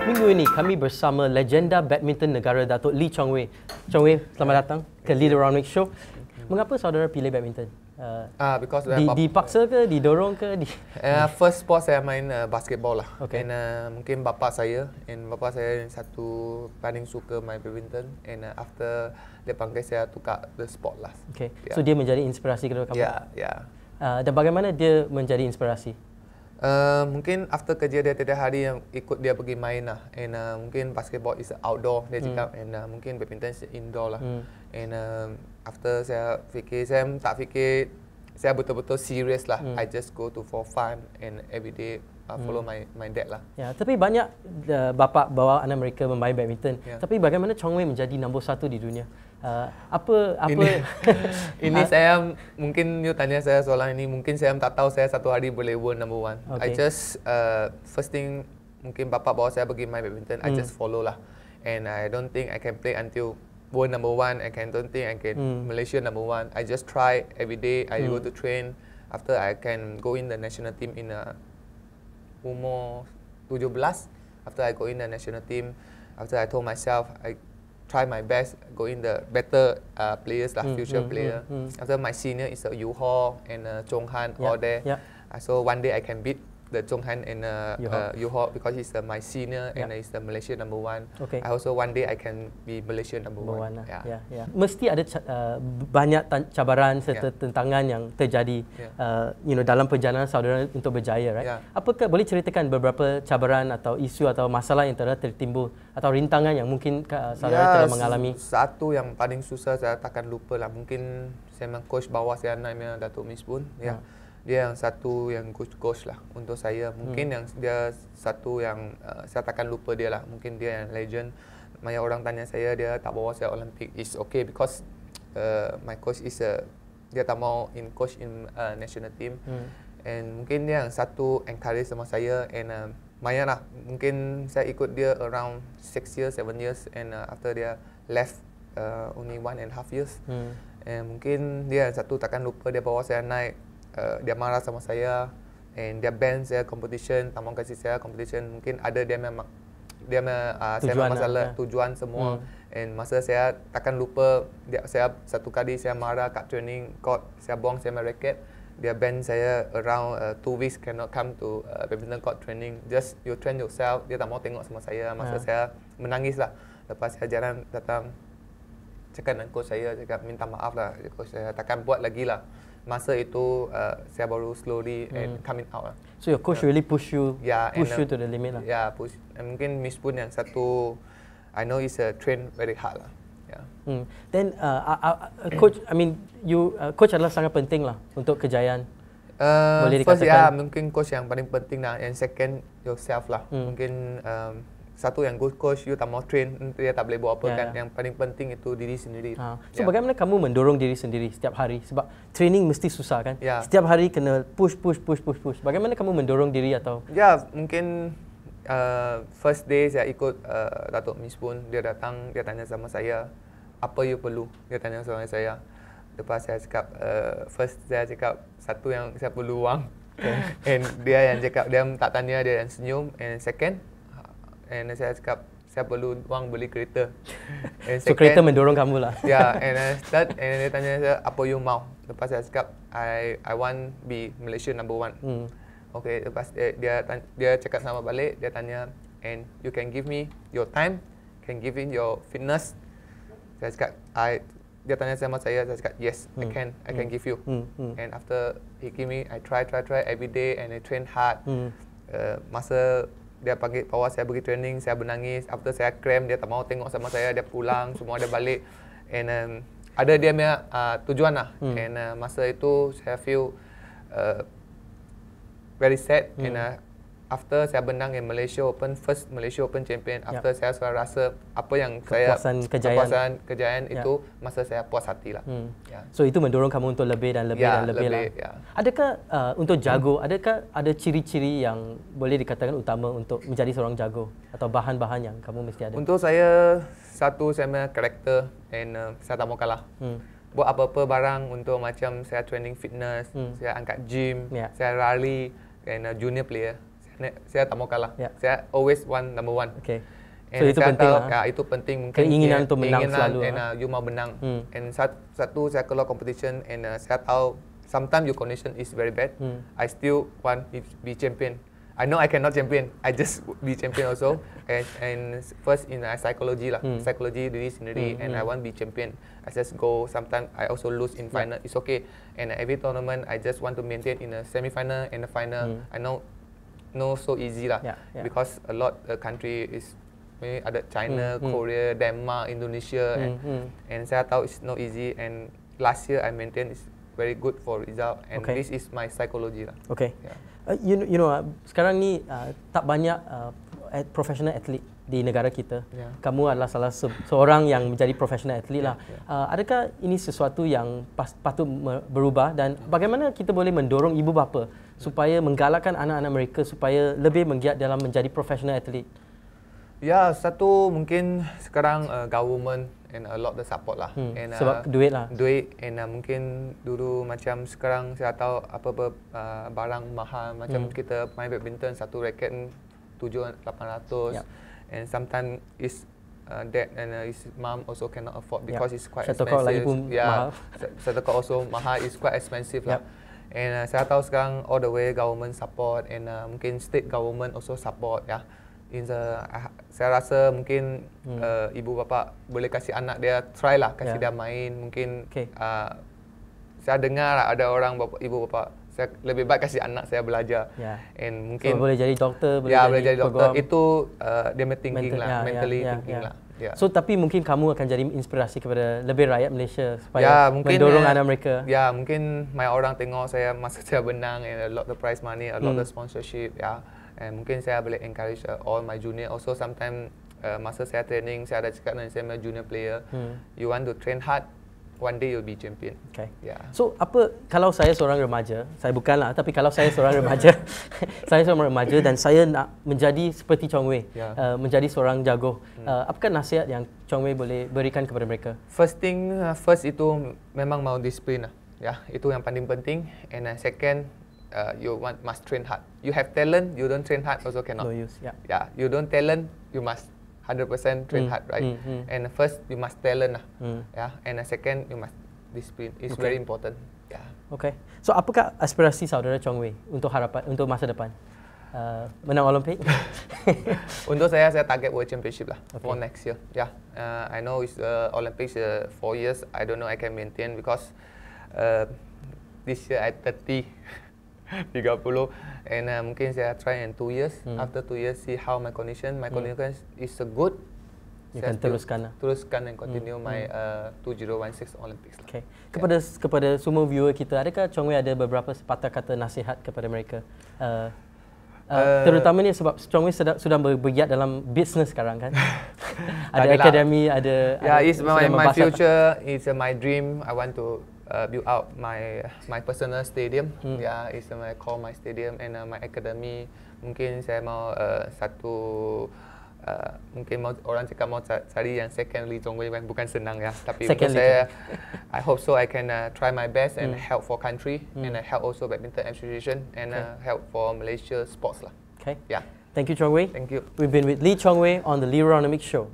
Minggu ini kami bersama legenda badminton negara Datuk Lee Chong Wei. Chong Wei, selamat datang ke Around Week Show. Mengapa saudara pilih badminton? Uh, Ah, because di, uh, dipaksa ke, didorong ke? Di... uh, first sport saya main uh, basketball lah. Okay. And uh, mungkin bapa saya and bapa saya satu paling suka main badminton and uh, after dia panggil saya tukar the sport lah. Okay. Yeah. So dia menjadi inspirasi kepada kamu. Ya, ya. Uh, dan bagaimana dia menjadi inspirasi? Uh, mungkin after kerja dia tiap hari yang ikut dia pergi main lah. And uh, mungkin basketball is outdoor dia cakap. And uh, mungkin badminton is indoor lah. Hmm. and uh, after saya fikir saya tak fikir saya betul-betul serious lah. I just go to for fun and every day uh, follow my my dad lah Ya, tapi banyak uh, bapa bawa anak mereka bermain badminton. Ya. Tapi bagaimana Chong Wei menjadi nombor satu di dunia? Uh, apa apa ini ini saya mungkin you tanya saya soalan ini mungkin saya tak tahu saya satu hari boleh world number one. I Okay. just uh, first thing mungkin bapa bawa saya pergi main badminton. I Hmm. just follow lah, and I don't think I can play until world number one. I can don't think I can Hmm. Malaysia number one. I just try every day. I go to train. After I can go in the national team in a umur 17 after I go in the national team after I told myself I try my best go in the better uh, players lah Mm, future mm, player mm, mm. after my senior is uh, Yu Ho and uh, Chong Han Yeah, all there yeah. Uh, so one day I can beat the Chong Han and uh, Yu uh, because he's uh, my senior and Yeah. uh, he's the Malaysia number one Okay. I also one day I can be Malaysia number, Number one, one lah. yeah. Ya, ya. Mesti ada uh, banyak cabaran serta Ya. tentangan yang terjadi Ya. uh, you know dalam perjalanan saudara untuk berjaya, right? Ya. Apakah boleh ceritakan beberapa cabaran atau isu atau masalah yang telah tertimbul atau rintangan yang mungkin uh, saudara telah s- mengalami? Satu yang paling susah saya takkan lupa lah. Mungkin saya memang coach bawah saya namanya Datuk Misbun. Ya. Dia yang satu yang coach-coach lah untuk saya. Mungkin yang dia satu yang uh, saya takkan lupa dia lah. Mungkin dia yang legend. Banyak orang tanya saya dia tak bawa saya Olympic. Is okay because uh, my coach is a dia tak mau in coach in uh, national team. Hmm. And mungkin dia yang satu encourage sama saya and uh, banyak lah. Mungkin saya ikut dia around 6 years, 7 years and uh, after dia left uh, only one and half years. Hmm. And mungkin dia yang satu takkan lupa dia bawa saya naik. Uh, dia marah sama saya and dia ban saya competition, tak mau kasih saya competition. Mungkin ada dia memang dia memang uh, saya Tujuan memang lah, masalah ya. tujuan semua. Hmm. And masa saya takkan lupa dia saya satu kali saya marah kat training court, saya buang saya punya racket. Dia ban saya around uh, two weeks cannot come to uh, badminton court training. Just you train yourself. Dia tak mau tengok sama saya. Masa Ah. saya menangis lah. Lepas saya jalan datang cakap dengan coach saya cakap minta maaf lah coach saya takkan buat lagi lah. Masa itu uh, saya baru slowly and coming out lah. So your coach really push you Yeah, push and, you uh, to the limit lah. Ya, push. And mungkin Miss Pun yang satu, I know is a train very hard lah. Yeah. Hmm. Then uh, uh, uh, coach I mean you uh, coach adalah sangat penting lah untuk kejayaan. Uh, Boleh first dikatakan- ya mungkin coach yang paling penting lah. And second yourself lah. Hmm. Mungkin um, satu yang good coach, you tak mau train, dia tak boleh buat apa Ya, kan. ya. Yang paling penting itu diri sendiri. Ha. So Ya. bagaimana kamu mendorong diri sendiri setiap hari sebab training mesti susah kan? Ya. Setiap hari kena push push push push push. Bagaimana kamu mendorong diri atau Ya, mungkin uh, first day saya ikut uh, Datuk Miss Pun, dia datang, dia tanya sama saya, apa you perlu? Dia tanya sama saya. Lepas saya cakap, uh, first saya cakap, satu yang saya perlu wang. and dia yang cakap, dia tak tanya, dia yang senyum. And second, and saya cakap, saya perlu wang beli kereta. And so kereta mendorong kamu lah? Ya, and I start and dia tanya saya apa you mau. Lepas saya cakap I I want be Malaysia number one. Hmm. Okay, lepas dia dia, tan- dia cakap sama balik, dia tanya and you can give me your time, can give in your fitness. Saya cakap I dia tanya sama saya, saya cakap yes, I Hmm, can, I can give you. Hmm, hmm. And after he give me, I try, try, try every day and I train hard. Hmm. Uh, masa dia panggil bawa saya pergi training, saya menangis. After saya cramp, dia tak mau tengok sama saya. Dia pulang, semua dia balik. And um, ada dia punya uh, tujuan lah. Hmm. And uh, masa itu saya feel uh, very sad. Hmm. And uh, after saya benang in Malaysia Open, first Malaysia Open champion. Ya. After saya sudah rasa apa yang saya Kepuasan, kejayaan. kepuasan, kejayaan Ya. itu masa saya puas hati lah. Hmm. Ya. So itu mendorong kamu untuk lebih dan lebih Ya, dan lebih, lebih, lah. ya. Adakah uh, untuk jago, adakah ada ciri-ciri yang boleh dikatakan utama untuk menjadi seorang jago atau bahan-bahan yang kamu mesti ada? Untuk saya satu saya punya karakter and uh, saya tak mau kalah. Hmm. Buat apa-apa barang untuk macam saya training fitness, Hmm. saya angkat gym, Ya. saya rally and uh, junior player. Saya tak mau kalah. Ya. Saya always want number one. Okay. And So itu penting tahu, lah. Ya, itu penting mungkin. Keinginan untuk menang keinginan selalu, And ah. uh, you mau menang. Hmm. And sat, satu saya keluar competition and uh, saya tahu sometimes your condition is very bad. Hmm. I still want to be champion. I know I cannot champion. I just be champion also. and, and first in uh, psychology lah, Hmm. psychology diri sendiri. Hmm, And I hmm. want be champion. I just go. Sometimes I also lose in final. It's okay. And every tournament I just want to maintain in a semi final and a final. Hmm. I know, no so easy lah. Yeah, yeah. Because a lot uh, country is maybe ada China, Hmm, hmm. Korea, Denmark, Indonesia, and Hmm, hmm. and saya tahu it's not easy. And last year I maintain is very good for result. And Okay. this is my psychology lah. Okay. Yeah. Uh, you, know- you know, uh, sekarang ni uh, tak banyak uh, professional athlete di negara kita. Ya. Kamu adalah salah se- seorang yang menjadi professional athlete lah. ya. Uh, adakah ini sesuatu yang pas, patut berubah dan bagaimana kita boleh mendorong ibu bapa supaya menggalakkan anak-anak mereka supaya lebih menggiat dalam menjadi professional athlete? Ya, satu mungkin sekarang uh, government and a lot the support lah. Hmm, And, sebab duit lah. Duit and uh, mungkin dulu macam sekarang saya tahu apa-apa uh, barang mahal macam Hmm. kita main badminton satu raket tujuh lapan ratus. Yup. And sometimes is uh, dad and uh, his mom also cannot afford Yup. because it's quite Shuttlecock expensive. lagi pun mahal. Yeah, shuttlecock also mahal is quite expensive Yup. lah. And uh, saya tahu sekarang all the way government support and uh, mungkin state government also support ya. In the, uh, saya rasa mungkin Hmm. uh, ibu bapa boleh kasih anak dia try lah kasih Ya. dia main mungkin Okay. uh, saya dengar lah ada orang bapa, ibu bapa saya lebih baik kasih anak saya belajar Ya. and So, mungkin boleh jadi doktor, boleh ya jadi, boleh jadi doktor itu uh, dia thinking Mental- lah ya, ya, mentally ya, thinking ya. lah ya. So tapi mungkin kamu akan jadi inspirasi kepada lebih rakyat Malaysia supaya ya, mungkin mendorong eh, anak mereka. Ya, mungkin my orang tengok saya masa saya benang and a lot of prize money, a lot Hmm. of sponsorship, ya. And mungkin saya boleh encourage uh, all my junior. Also sometimes uh, masa saya training, saya ada cakap dengan saya junior player, Hmm. you want to train hard, one day you'll be champion. Okay. Ya. So apa kalau saya seorang remaja, saya bukanlah tapi kalau saya seorang remaja, saya seorang remaja dan saya nak menjadi seperti Chong Wei, Ya. uh, menjadi seorang jago. Hmm. Uh, apakah nasihat yang Chong Wei boleh berikan kepada mereka? First thing, uh, first itu memang mau disiplin lah. Ya, itu yang paling penting. And uh, second, uh, you want must train hard. You have talent, you don't train hard also cannot. No use. Yeah. Yeah, you don't talent, you must 100% train Mm, hard, right? mm, mm. And first, you must talent lah. Hmm. Yeah, and the second, you must discipline. It's Okay. very important. Yeah. Okay. So apakah aspirasi saudara Chong Wei untuk harapan untuk masa depan? Uh, menang Olimpik? Untuk saya, saya target World Championship lah for Okay. next year. Yeah, uh, I know it's uh, Olympics uh, four years. I don't know I can maintain because uh, this year I 30, 30, and uh, mungkin saya try in two years. Hmm. After two years, see how my condition. My Hmm. condition is uh, good. You Saya akan still teruskan lah. Teruskan and continue Hmm, my uh, 2016 Olympics lah. Okay. Kepada kepada semua viewer kita, adakah Chong Wei ada beberapa sepatah kata nasihat kepada mereka? Uh, uh, Uh, terutamanya sebab Chong Wei sudah, sudah bergiat dalam bisnes sekarang kan. ada akademi, ada Yeah, ada, it's my, my future. It's uh, my dream. I want to uh, build out my my personal stadium. Hmm. Yeah, uh, my call my stadium and uh, my academy. Mungkin saya mau uh, satu uh, mungkin mau orang cakap mau ca- cari yang second Lee Chong Wei kan bukan senang ya. Tapi Second saya, I hope so I can uh, try my best and Hmm. help for country Hmm. and uh, help also badminton association and Okay. uh, help for Malaysia sports lah. Okay. Yeah, Thank you Chong Wei. thank you. We've been with Lee Chong Wei on the Leronomics Show.